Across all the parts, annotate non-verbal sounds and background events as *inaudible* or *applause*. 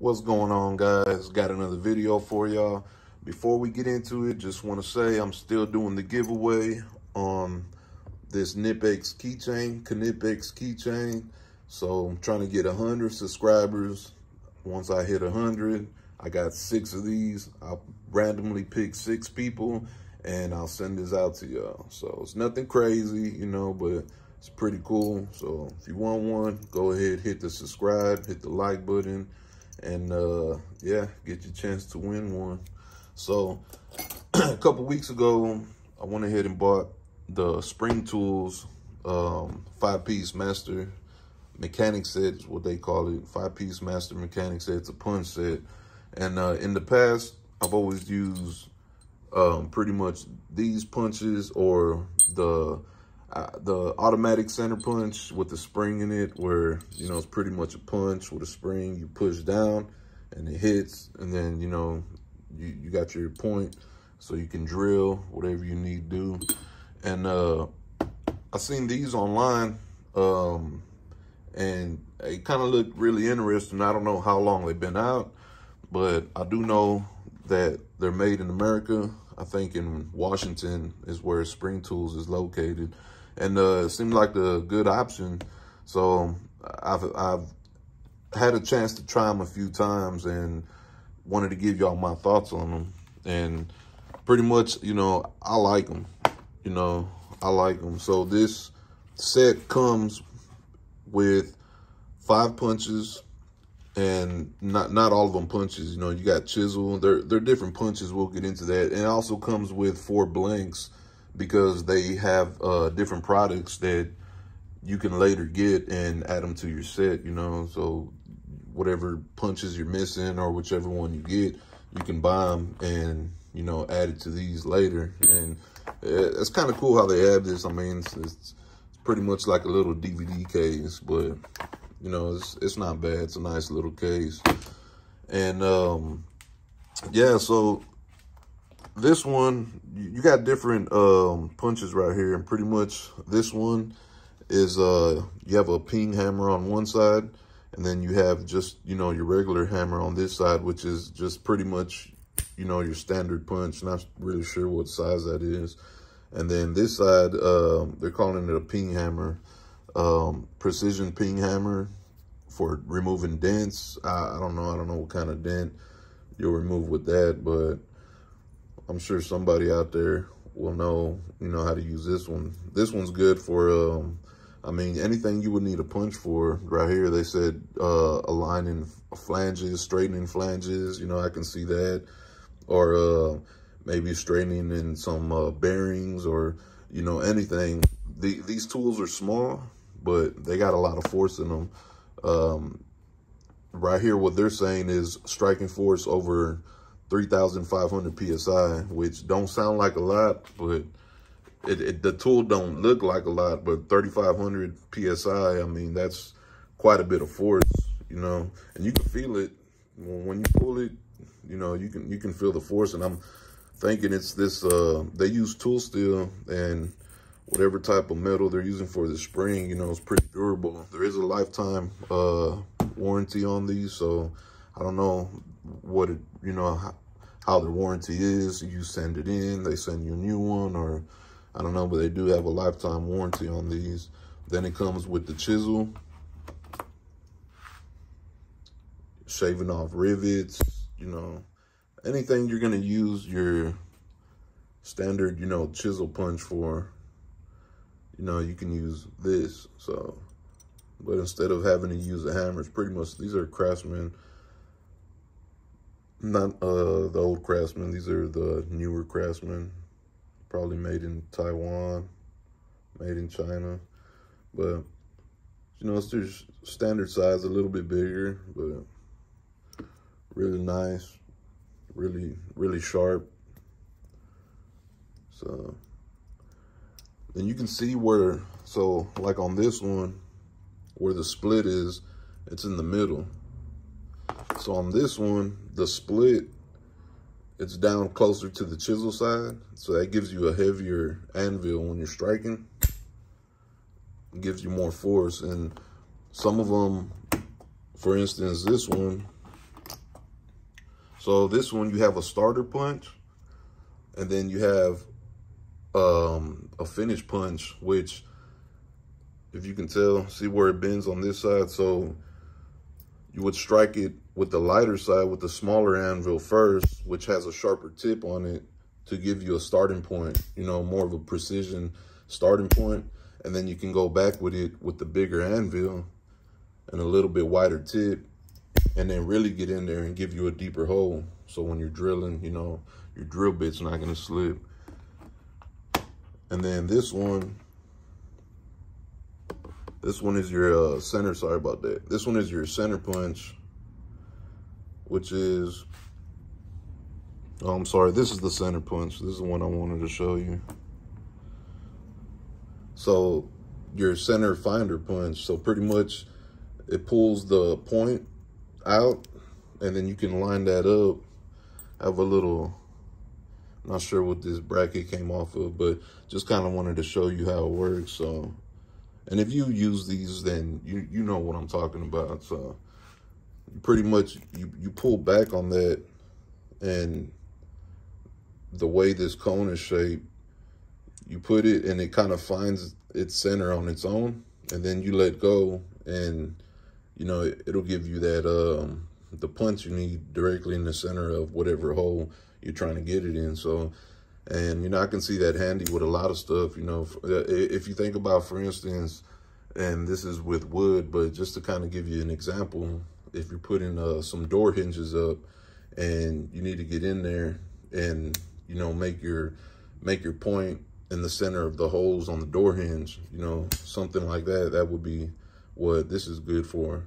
What's going on, guys? Got another video for y'all. Before we get into it, just want to say I'm still doing the giveaway on this Knipex keychain, Knipex keychain. So I'm trying to get 100 subscribers. Once I hit 100, I got six of these. I'll randomly pick six people and I'll send this out to y'all. So it's nothing crazy, you know, but it's pretty cool. So if you want one, go ahead, hit the subscribe, hit the like button and uh, yeah, get your chance to win one. So *clears throat* a couple weeks ago, I went ahead and bought the Spring Tools um, five-piece master mechanic set is what they call it. Five-piece master mechanic set. It's a punch set. And uh, in the past, I've always used um, pretty much these punches or the the automatic center punch with the spring in it where, you know, it's pretty much a punch with a spring. You push down and it hits and then, you know, you, you got your point so you can drill whatever you need to do. And uh, I seen these online um, and it kind of looked really interesting. I don't know how long they've been out, but I do know that they're made in America. I think in Washington is where Spring Tools is located and uh, it seemed like a good option. So I've, I've had a chance to try them a few times and wanted to give y'all my thoughts on them. And pretty much, you know, I like them. You know, I like them. So this set comes with five punches and not not all of them punches. You know, you got chisel. They're, they're different punches. We'll get into that. And it also comes with four blanks because they have uh, different products that you can later get and add them to your set, you know. So whatever punches you're missing or whichever one you get, you can buy them and, you know, add it to these later. And it's kind of cool how they have this. I mean, it's, it's, pretty much like a little DVD case, but, you know, it's, it's not bad. It's a nice little case. And, um, yeah, so this one, you got different um, punches right here. And pretty much this one is, uh, you have a ping hammer on one side. And then you have just, you know, your regular hammer on this side, which is just pretty much, you know, your standard punch. Not really sure what size that is. And then this side, um, they're calling it a ping hammer, um, precision ping hammer for removing dents. I, I don't know. I don't know what kind of dent you'll remove with that, but I'm sure somebody out there will know, you know, how to use this one. This one's good for, um, I mean, anything you would need a punch for right here. They said uh, aligning flanges, straightening flanges. You know, I can see that. Or uh, maybe straightening in some uh, bearings or, you know, anything. The, these tools are small, but they got a lot of force in them. Um, right here, what they're saying is striking force over 3,500 PSI, which don't sound like a lot, but it, it, the tool don't look like a lot, but 3,500 PSI, I mean, that's quite a bit of force, you know, and you can feel it when you pull it, you know, you can, you can feel the force. And I'm thinking it's this, uh, they use tool steel and whatever type of metal they're using for the spring, you know, it's pretty durable. There is a lifetime, uh, warranty on these. So I don't know what it, you know, how, how their warranty is. You send it in, they send you a new one, or I don't know, but they do have a lifetime warranty on these. Then it comes with the chisel, shaving off rivets, you know, anything you're going to use your standard, you know, chisel punch for, you know, you can use this. So, but instead of having to use a hammer, it's pretty much, these are Craftsman not uh, the old craftsmen. These are the newer craftsmen. Probably made in Taiwan, made in China. But, you know, it's just standard size, a little bit bigger, but really nice, really, really sharp. So, and you can see where, so like on this one, where the split is, it's in the middle. So on this one, the split, it's down closer to the chisel side. So that gives you a heavier anvil when you're striking. It gives you more force. And some of them, for instance, this one, So this one, you have a starter punch, and then you have um, a finish punch, which if you can tell, see where it bends on this side. So you would strike it with the lighter side with the smaller anvil first, which has a sharper tip on it to give you a starting point, you know, more of a precision starting point. And then you can go back with it with the bigger anvil and a little bit wider tip and then really get in there and give you a deeper hole. So when you're drilling, you know, your drill bit's not gonna slip. And then this one, this one is your uh, center, sorry about that. This one is your center punch, which is, oh, I'm sorry, this is the center punch. This is the one I wanted to show you. So your center finder punch, so pretty much it pulls the point out and then you can line that up. I have a little, I'm not sure what this bracket came off of, but just kind of wanted to show you how it works. So and if you use these, then you, you know what I'm talking about. So pretty much, you, you pull back on that and the way this cone is shaped, you put it and it kind of finds its center on its own. And then you let go and, you know, it, it'll give you that, um, the punch you need directly in the center of whatever hole you're trying to get it in. So and, you know, I can see that handy with a lot of stuff, you know, uh, if you think about, for instance, and this is with wood, but just to kind of give you an example, if you're putting uh, some door hinges up and you need to get in there and, you know, make your, make your point in the center of the holes on the door hinge, you know, something like that, that would be what this is good for,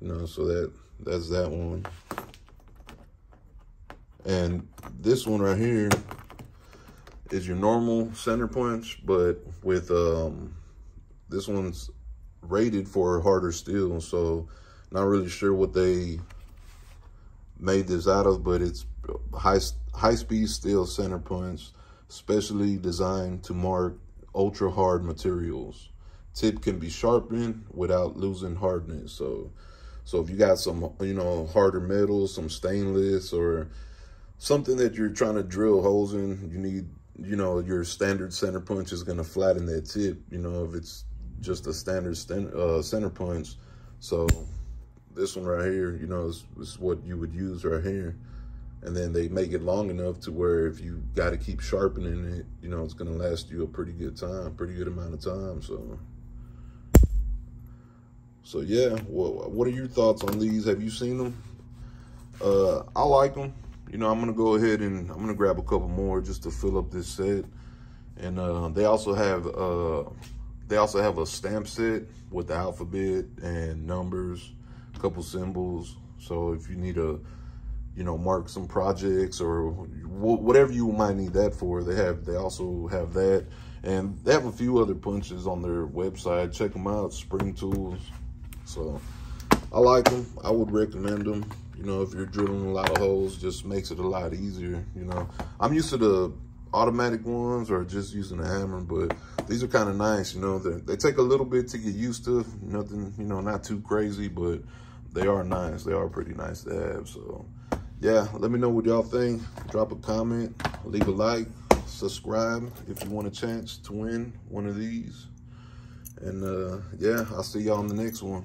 you know, so that, that's that one. And this one right here is your normal center punch, but with um, this one's rated for harder steel. So not really sure what they made this out of, but it's high high speed steel center punch, specially designed to mark ultra hard materials. Tip can be sharpened without losing hardness. So, so if you got some, you know, harder metals, some stainless or something that you're trying to drill holes in, you need, you know, your standard center punch is going to flatten that tip, you know, if it's just a standard uh, center punch. So this one right here, you know, is, is what you would use right here. And then they make it long enough to where if you got to keep sharpening it, you know, it's going to last you a pretty good time, pretty good amount of time. So, so yeah, what, what are your thoughts on these? Have you seen them? Uh, I like them you know, I'm going to go ahead and I'm going to grab a couple more just to fill up this set. And uh, they also have uh, they also have a stamp set with the alphabet and numbers, a couple symbols. So if you need to, you know, mark some projects or whatever you might need that for, they have they also have that. And they have a few other punches on their website. Check them out, Spring Tools. So I like them. I would recommend them. You know, if you're drilling a lot of holes, just makes it a lot easier, you know. I'm used to the automatic ones or just using a hammer, but these are kind of nice, you know. They, take a little bit to get used to. Nothing, you know, not too crazy, but they are nice. They are pretty nice to have, so yeah, let me know what y'all think. Drop a comment, leave a like, subscribe if you want a chance to win one of these. And uh, yeah, I'll see y'all in the next one.